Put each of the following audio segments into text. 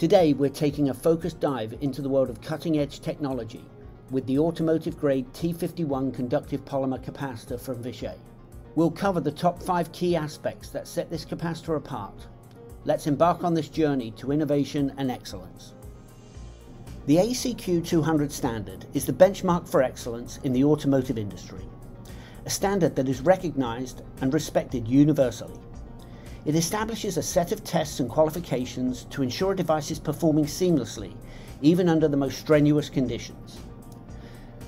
Today, we're taking a focused dive into the world of cutting edge technology with the automotive grade T51 conductive polymer capacitor from Vishay. We'll cover the top five key aspects that set this capacitor apart. Let's embark on this journey to innovation and excellence. The AEC-Q 200 standard is the benchmark for excellence in the automotive industry, a standard that is recognized and respected universally. It establishes a set of tests and qualifications to ensure a device is performing seamlessly, even under the most strenuous conditions.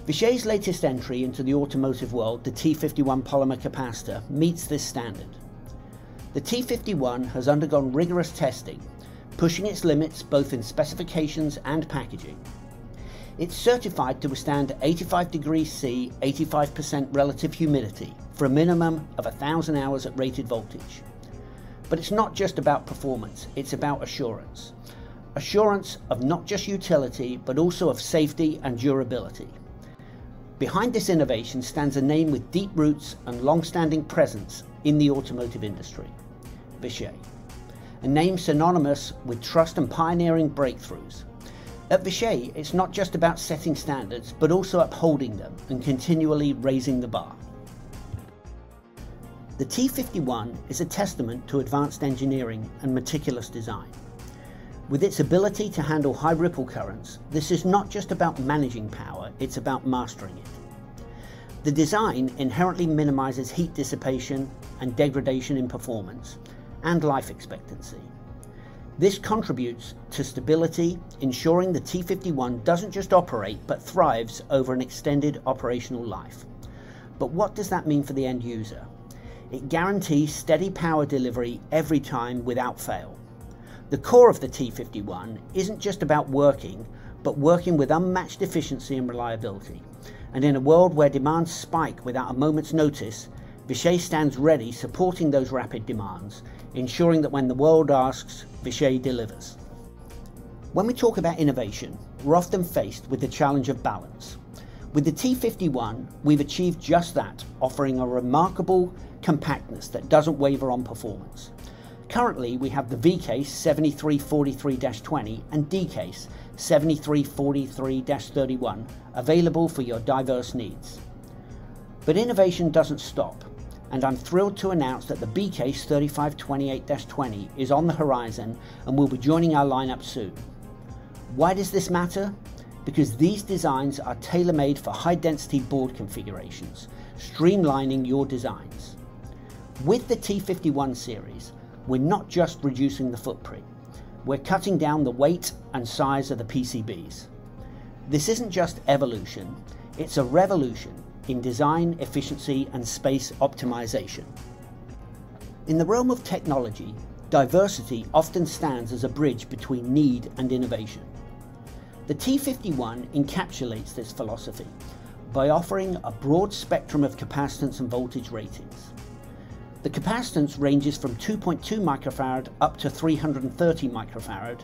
Vishay's latest entry into the automotive world, the T51 polymer capacitor, meets this standard. The T51 has undergone rigorous testing, pushing its limits both in specifications and packaging. It's certified to withstand 85 degrees C, 85% relative humidity for a minimum of 1000 hours at rated voltage. But it's not just about performance, it's about assurance. Assurance of not just utility, but also of safety and durability. Behind this innovation stands a name with deep roots and long-standing presence in the automotive industry, Vishay. A name synonymous with trust and pioneering breakthroughs. At Vishay, it's not just about setting standards, but also upholding them and continually raising the bar. The T51 is a testament to advanced engineering and meticulous design. With its ability to handle high ripple currents, this is not just about managing power, it's about mastering it. The design inherently minimizes heat dissipation and degradation in performance and life expectancy. This contributes to stability, ensuring the T51 doesn't just operate but thrives over an extended operational life. But what does that mean for the end user? It guarantees steady power delivery every time without fail. The core of the T51 isn't just about working, but working with unmatched efficiency and reliability. And in a world where demands spike without a moment's notice, Vishay stands ready supporting those rapid demands, ensuring that when the world asks, Vishay delivers. When we talk about innovation, we're often faced with the challenge of balance. With the T51, we've achieved just that, offering a remarkable compactness that doesn't waver on performance. Currently, we have the V-Case 7343-20 and D-Case 7343-31 available for your diverse needs. But innovation doesn't stop, and I'm thrilled to announce that the B-Case 3528-20 is on the horizon and will be joining our lineup soon. Why does this matter? Because these designs are tailor-made for high-density board configurations, streamlining your designs. With the T51 series, we're not just reducing the footprint, we're cutting down the weight and size of the PCBs. This isn't just evolution, it's a revolution in design, efficiency, and space optimization. In the realm of technology, diversity often stands as a bridge between need and innovation. The T51 encapsulates this philosophy by offering a broad spectrum of capacitance and voltage ratings. The capacitance ranges from 2.2 microfarad up to 330 microfarad,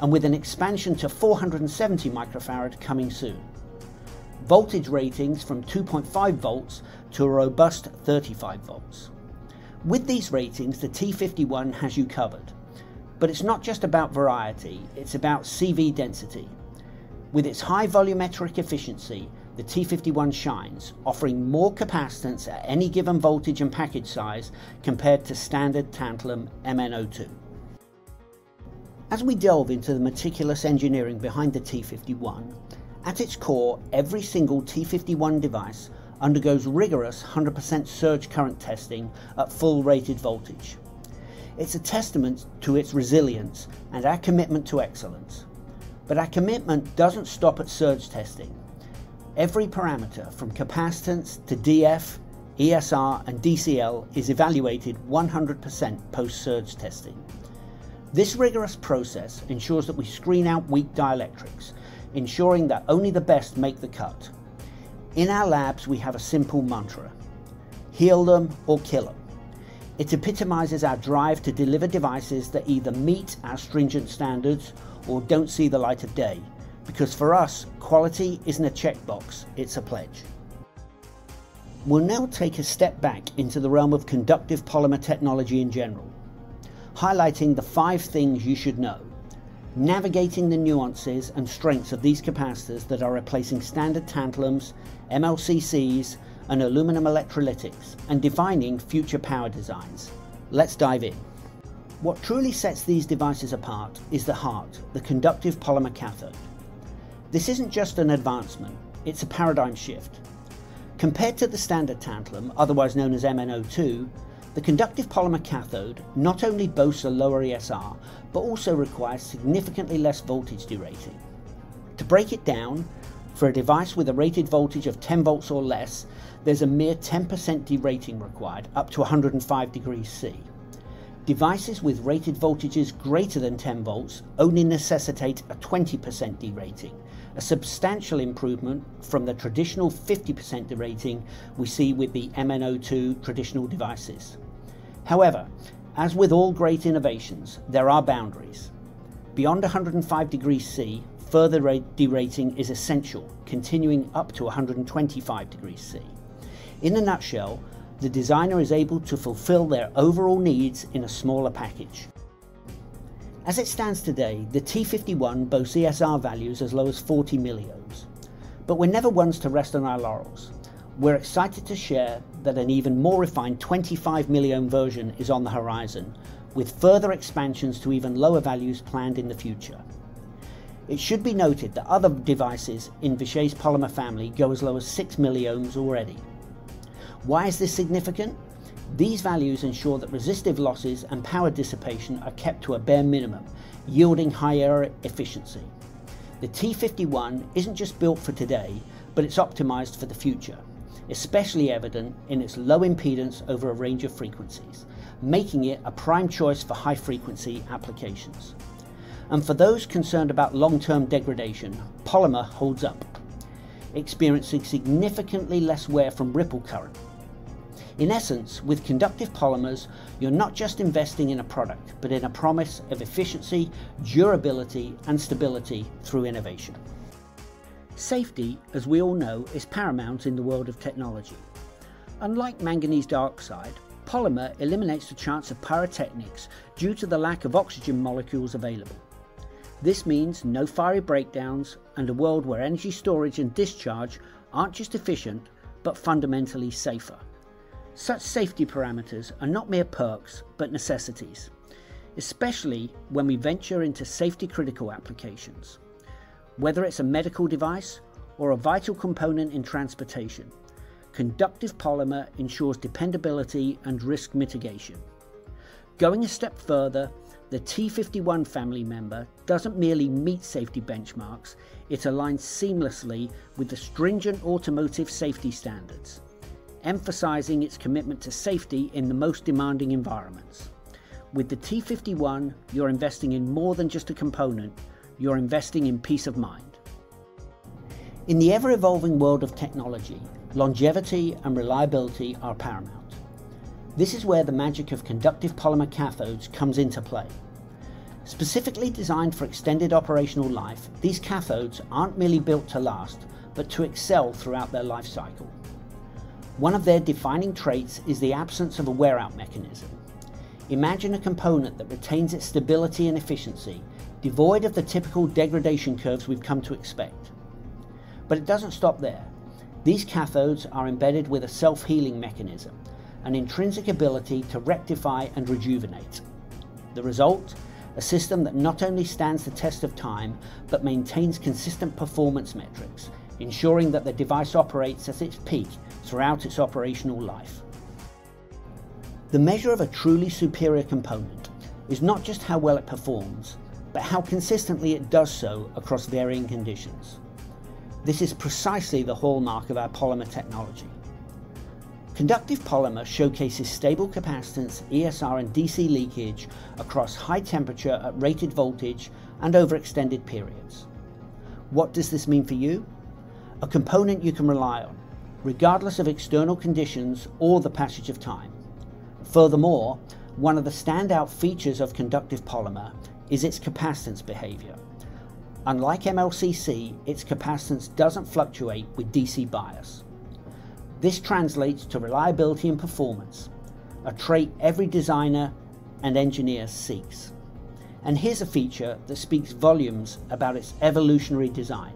and with an expansion to 470 microfarad coming soon. Voltage ratings from 2.5 volts to a robust 35 volts. With these ratings, the T51 has you covered. But it's not just about variety, it's about CV density. With its high volumetric efficiency, the T51 shines, offering more capacitance at any given voltage and package size compared to standard tantalum MnO2. As we delve into the meticulous engineering behind the T51, at its core, every single T51 device undergoes rigorous 100% surge current testing at full rated voltage. It's a testament to its resilience and our commitment to excellence. But our commitment doesn't stop at surge testing. Every parameter from capacitance to DF, ESR and DCL is evaluated 100% post-surge testing. This rigorous process ensures that we screen out weak dielectrics, ensuring that only the best make the cut. In our labs we have a simple mantra, heal them or kill them. It epitomizes our drive to deliver devices that either meet our stringent standards or don't see the light of day, because for us, quality isn't a checkbox, it's a pledge. We'll now take a step back into the realm of conductive polymer technology in general, highlighting the five things you should know. navigating the nuances and strengths of these capacitors that are replacing standard tantalums, MLCCs, and aluminum electrolytics, and defining future power designs. Let's dive in. What truly sets these devices apart is the heart, the conductive polymer cathode. This isn't just an advancement, it's a paradigm shift. Compared to the standard tantalum, otherwise known as MnO2, the conductive polymer cathode not only boasts a lower ESR, but also requires significantly less voltage derating. To break it down, for a device with a rated voltage of 10 volts or less, there's a mere 10% derating required, up to 105 degrees C. Devices with rated voltages greater than 10 volts only necessitate a 20% derating, a substantial improvement from the traditional 50% derating we see with the MnO2 traditional devices. However, as with all great innovations, there are boundaries. Beyond 105 degrees C, further derating is essential, continuing up to 125 degrees C. In a nutshell, the designer is able to fulfill their overall needs in a smaller package. As it stands today, the T51 boasts ESR values as low as 40 milliohms. But we're never ones to rest on our laurels. We're excited to share that an even more refined 25 milliohm version is on the horizon, with further expansions to even lower values planned in the future. It should be noted that other devices in Vishay's polymer family go as low as 6 milliohms already. Why is this significant? These values ensure that resistive losses and power dissipation are kept to a bare minimum, yielding higher efficiency. The T51 isn't just built for today, but it's optimized for the future, especially evident in its low impedance over a range of frequencies, making it a prime choice for high frequency applications. And for those concerned about long-term degradation, polymer holds up, experiencing significantly less wear from ripple current in essence, with conductive polymers, you're not just investing in a product, but in a promise of efficiency, durability, and stability through innovation. Safety, as we all know, is paramount in the world of technology. Unlike manganese dioxide, polymer eliminates the chance of pyrotechnics due to the lack of oxygen molecules available. This means no fiery breakdowns and a world where energy storage and discharge aren't just efficient, but fundamentally safer. Such safety parameters are not mere perks, but necessities, especially when we venture into safety critical applications. Whether it's a medical device or a vital component in transportation, conductive polymer ensures dependability and risk mitigation. Going a step further, the T51 family member doesn't merely meet safety benchmarks, it aligns seamlessly with the stringent automotive safety standards emphasizing its commitment to safety in the most demanding environments. With the T51, you're investing in more than just a component, you're investing in peace of mind. In the ever evolving world of technology, longevity and reliability are paramount. This is where the magic of conductive polymer cathodes comes into play. Specifically designed for extended operational life, these cathodes aren't merely built to last, but to excel throughout their life cycle. One of their defining traits is the absence of a wear-out mechanism. Imagine a component that retains its stability and efficiency, devoid of the typical degradation curves we've come to expect. But it doesn't stop there. These cathodes are embedded with a self-healing mechanism, an intrinsic ability to rectify and rejuvenate. The result? A system that not only stands the test of time, but maintains consistent performance metrics, ensuring that the device operates at its peak throughout its operational life. The measure of a truly superior component is not just how well it performs, but how consistently it does so across varying conditions. This is precisely the hallmark of our polymer technology. Conductive polymer showcases stable capacitance, ESR and DC leakage across high temperature at rated voltage and over extended periods. What does this mean for you? A component you can rely on, regardless of external conditions or the passage of time. Furthermore, one of the standout features of conductive polymer is its capacitance behavior. Unlike MLCC, its capacitance doesn't fluctuate with DC bias. This translates to reliability and performance, a trait every designer and engineer seeks. And here's a feature that speaks volumes about its evolutionary design.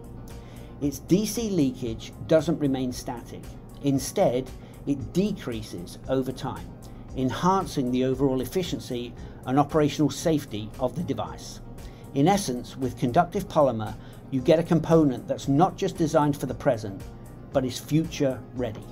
Its DC leakage doesn't remain static. Instead, it decreases over time, enhancing the overall efficiency and operational safety of the device. In essence, with conductive polymer, you get a component that's not just designed for the present, but is future ready.